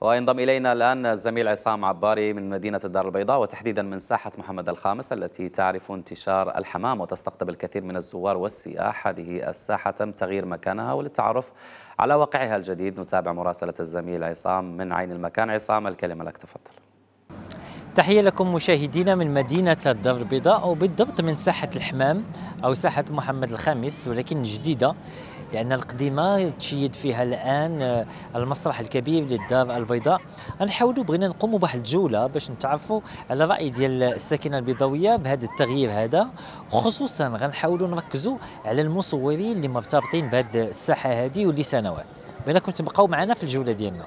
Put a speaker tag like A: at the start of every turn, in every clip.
A: وينضم إلينا الآن الزميل عصام عباري من مدينة الدار البيضاء وتحديدا من ساحة محمد الخامس التي تعرف انتشار الحمام وتستقطب الكثير من الزوار والسياح. هذه الساحة تم تغيير مكانها وللتعرف على واقعها الجديد نتابع مراسلة الزميل عصام من عين المكان. عصام الكلمة لك تفضل.
B: تحية لكم مشاهدينا من مدينة الدار البيضاء وبالضبط من ساحة الحمام أو ساحة محمد الخامس ولكن جديدة. لأن القديمة تشيد فيها الآن المسرح الكبير للدار البيضاء. غنحاولوا بغينا نقوموا بواحد الجولة باش نتعرفوا على الرأي ديال الساكنة البيضاوية بهذا التغيير هذا. خصوصا غنحاولوا نركزوا على المصورين اللي مرتبطين بهذه الساحة هذه ولي سنوات. بينكم تبقاو معنا في الجولة ديالنا.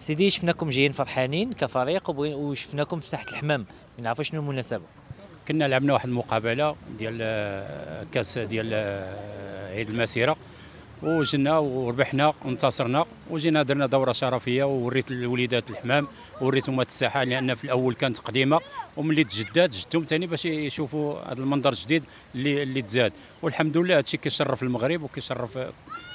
B: سيدي شفناكم جايين فرحانين كفريق وشفناكم في ساحة الحمام. نعرفوا شنو المناسبة.
C: كنا لعبنا واحد المقابلة ديال آه، كاس ديال آه، عيد المسيرة. وجينا وربحنا وانتصرنا وجينا درنا دورة شرفية ووريت الوليدات الحمام وريتهم الساحة لأن في الأول كانت قديمة وملي تجدات جدتهم ثاني باش يشوفوا هذا المنظر الجديد اللي اللي تزاد. والحمد لله هادشي كيشرف المغرب وكيشرف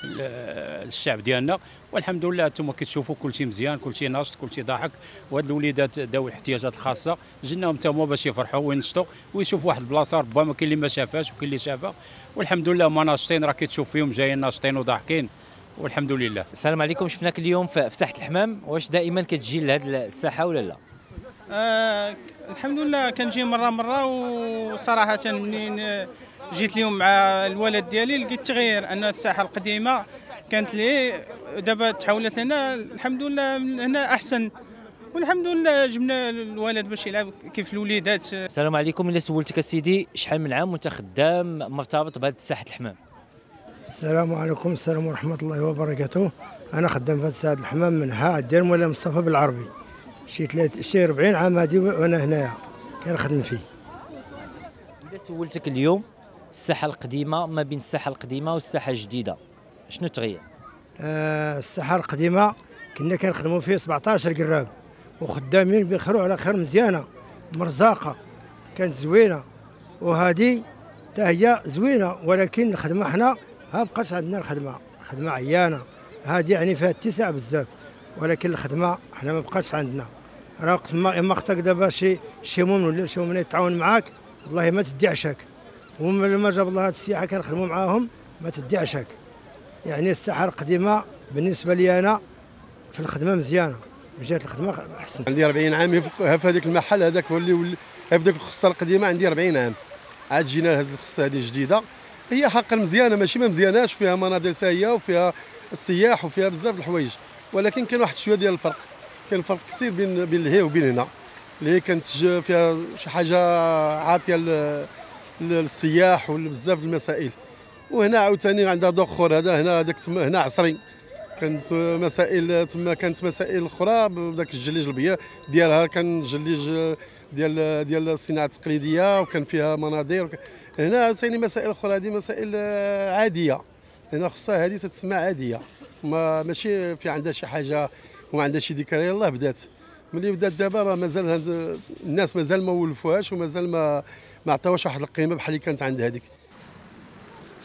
C: الشعب ديالنا. والحمد لله أنتم كتشوفوا كل شيء مزيان كل شيء ناشط كل شيء ضاحك. وهاد الوليدات ذوي الاحتياجات الخاصة. جيناهم حتى هما باش يفرحوا وينشطوا ويشوفوا واحد البلاصة ربما كاين اللي ما شافهاش وكاين اللي شافها. والحمد لله هما ناشطين راه كتشوف فيهم جايين ناشطين. وضاحكين والحمد لله.
B: السلام عليكم. شفناك اليوم في ساحه الحمام. واش دائما كتجي لهذه الساحة ولا لا؟
D: آه الحمد لله كنجي مرة مرة وصراحة منين جيت اليوم مع الولد ديالي لقيت تغيير. أن الساحة القديمة كانت لي دابا تحولت لنا الحمد لله من هنا أحسن. والحمد لله جبنا الولد باش يلعب كيف الوليدات.
B: السلام عليكم. إلا سولتك اسيدي شحال من عام وأنت خدام مرتبط بهذه ساحه الحمام؟
E: السلام عليكم. السلام ورحمة الله وبركاته. أنا خدام في ساحه الحمام من ها دير مولاي مصطفى بالعربي. شي ثلاث شي 40 عام هادي وأنا هنايا. كنخدم فيه.
B: إذا سولتك اليوم الساحة القديمة ما بين الساحة القديمة والساحة الجديدة شنو تغير؟
E: آه الساحة القديمة كنا كنخدموا فيه 17 قراب وخدامين بخير على خير مزيانة مرزاقة كانت زوينة. وهذه حتى هي زوينة ولكن الخدمة حنا ها بقاش عندنا الخدمة الخدمه عيانة. هذه يعني فيها اتساع بزاف ولكن الخدمة حنا ما بقاتش عندنا. راه ما اما أختك دابا شي شي مؤمن ولا شي مؤمن يتعاون معاك والله ما تدي عشاك. ومن جاب الله هاد السياحه كنخدموا معاهم ما تدي عشاك. يعني الساحه القديمه بالنسبة لي أنا في الخدمة مزيانة. من جهة الخدمة أحسن.
F: عندي 40 عام في هذاك المحل هذاك هو اللي في ذاك الخصه القديمة عندي 40 عام. عاد جينا لهذه الخصه هذه الجديدة. هي حقا مزيانة ماشي ما مزياناش فيها مناظر ساهيه وفيها السياح وفيها بزاف الحوايج. ولكن كاين واحد شوية ديال الفرق. كاين فرق كثير بين بين الهي وبين هنا. اللي كانت فيها شي حاجة عاطية للسياح وبزاف المسائل. وهنا عاوتاني عندها ذوق آخر. هذا هنا هذاك هنا عصري. كانت مسائل تما كانت مسائل أخرى بذاك الجليج البيض ديالها كان جليج ديال ديال الصناعة التقليدية وكان فيها مناظر هنا عاوتاني مسائل أخرى هذه مسائل عادية. هنا خصها هذه تتسمى عادية. ما ماشي في عندها شي حاجة وما عندها شي ذكرى يلاه بدات. ملي بدات دابا راه مازال الناس مازال ما ولفوهاش ومازال ما ما عطاوهاش واحد القيمة بحال اللي كانت عند هذيك.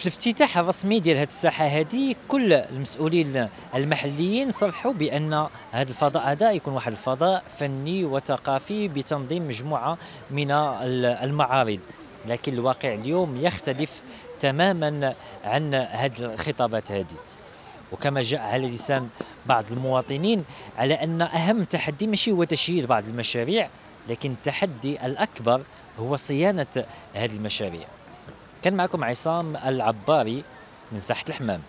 B: في الافتتاح الرسمي ديال هذه الساحة هذه كل المسؤولين المحليين صرحوا بأن هذا الفضاء هذا يكون واحد الفضاء فني وثقافي بتنظيم مجموعة من المعارض. لكن الواقع اليوم يختلف تماما عن هذه الخطابات هذه وكما جاء على لسان بعض المواطنين على أن أهم تحدي ماشي هو تشييد بعض المشاريع لكن التحدي الأكبر هو صيانة هذه المشاريع. كان معكم عصام العباري من ساحة الحمام.